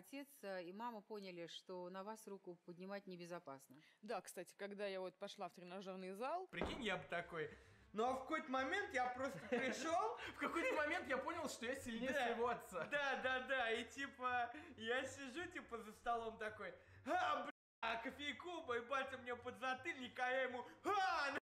отец э, и мама поняли, что на вас руку поднимать небезопасно. Да, кстати, когда я вот пошла в тренажерный зал, Прикинь, я бы такой. Ну а в какой-то момент я просто пришел, В какой-то момент я понял, что я сильнее своего отца. Да, да, да, и типа, я сижу, типа, за столом такой, а, бля, кофейку, мой батя мне подзатыльник, а я ему, а,